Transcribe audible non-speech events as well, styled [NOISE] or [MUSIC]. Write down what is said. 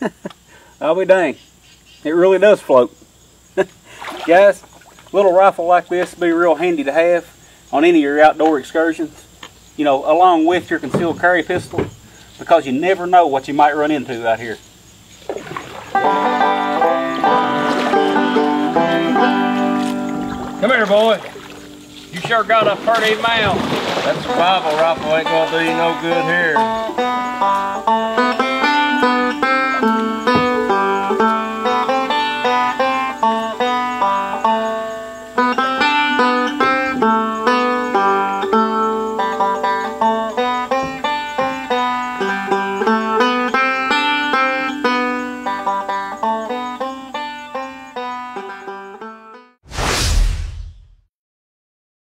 [LAUGHS] I'll be dang. It really does float. [LAUGHS] Guys, little rifle like this would be real handy to have on any of your outdoor excursions. You know, along with your concealed carry pistol because you never know what you might run into out here. Come here, boy. You sure got a pretty mount. That survival rifle ain't gonna do you no good here.